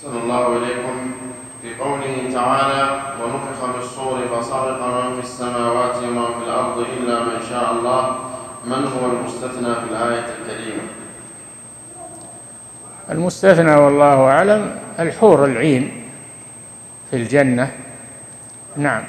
أحسن الله إليكم في قوله تعالى ونفخ في الصور فصعق من في السماوات ومن في الأرض إلا من شاء الله من هو المستثنى في الآية الكريمة؟ المستثنى والله أعلم الحور العين في الجنة. نعم.